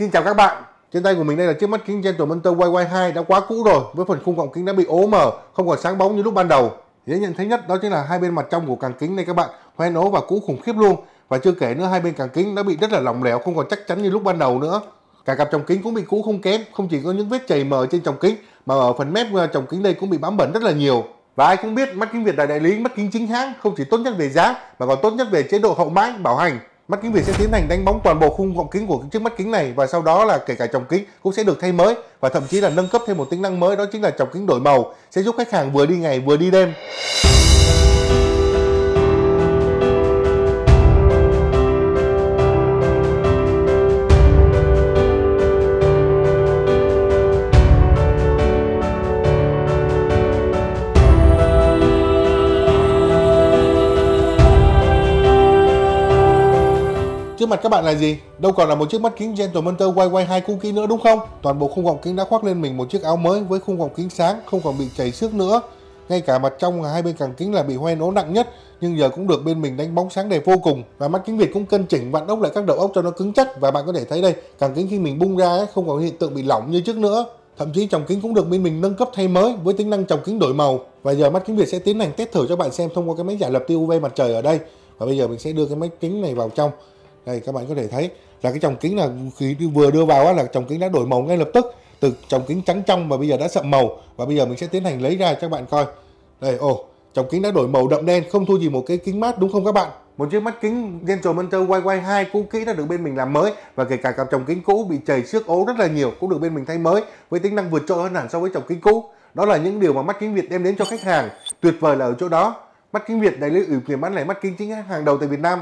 Xin chào các bạn. Trên tay của mình đây là chiếc mắt kính Gentleman YY2 đã quá cũ rồi, với phần khung gọng kính đã bị ố mờ, không còn sáng bóng như lúc ban đầu. Dễ nhận thấy nhất đó chính là hai bên mặt trong của càng kính này các bạn, hoen ố và cũ khủng khiếp luôn. Và chưa kể nữa hai bên càng kính đã bị rất là lỏng lẻo, không còn chắc chắn như lúc ban đầu nữa. Cả cặp tròng kính cũng bị cũ không kém, không chỉ có những vết chảy mờ trên tròng kính mà ở phần mép ờ, tròng kính đây cũng bị bám bẩn rất là nhiều. Và ai cũng biết mắt kính Việt là đại lý mắt kính chính hãng, không chỉ tốt nhất về giá mà còn tốt nhất về chế độ hậu mãi, bảo hành. Mắt kính Việt sẽ tiến hành đánh bóng toàn bộ khung gọng kính của chiếc mắt kính này và sau đó là kể cả tròng kính cũng sẽ được thay mới và thậm chí là nâng cấp thêm một tính năng mới, đó chính là tròng kính đổi màu, sẽ giúp khách hàng vừa đi ngày, vừa đi đêm. Trước mặt các bạn là gì? Đâu còn là một chiếc mắt kính Gentleman YY2 cũ kỹ nữa đúng không? Toàn bộ khung gọng kính đã khoác lên mình một chiếc áo mới với khung gọng kính sáng, không còn bị chảy xước nữa. Ngay cả mặt trong hai bên càng kính là bị hoen ố nặng nhất, nhưng giờ cũng được bên mình đánh bóng sáng đẹp vô cùng. Và mắt kính Việt cũng cân chỉnh vặn ốc lại các đầu ốc cho nó cứng chắc và bạn có thể thấy đây, càng kính khi mình bung ra ấy, không còn hiện tượng bị lỏng như trước nữa. Thậm chí tròng kính cũng được bên mình nâng cấp thay mới với tính năng tròng kính đổi màu. Và giờ mắt kính Việt sẽ tiến hành test thử cho bạn xem thông qua cái máy giải lập tia UV mặt trời ở đây. Và bây giờ mình sẽ đưa cái máy kính này vào trong đây, các bạn có thể thấy là cái tròng kính là khi vừa đưa vào là tròng kính đã đổi màu ngay lập tức. Từ tròng kính trắng trong mà bây giờ đã sậm màu. Và bây giờ mình sẽ tiến hành lấy ra cho các bạn coi. Đây, ồ tròng kính đã đổi màu đậm đen, không thua gì một cái kính mát, đúng không các bạn? Một chiếc mắt kính Gentleman YY2 cũ kỹ đã được bên mình làm mới. Và kể cả cặp tròng kính cũ bị chảy xước ố rất là nhiều cũng được bên mình thay mới, với tính năng vượt trội hơn hẳn so với tròng kính cũ. Đó là những điều mà mắt kính Việt đem đến cho khách hàng, tuyệt vời là ở chỗ đó. Mắt kính Việt đại lý ủy quyền bán lẻ mắt kính chính hàng đầu tại Việt Nam.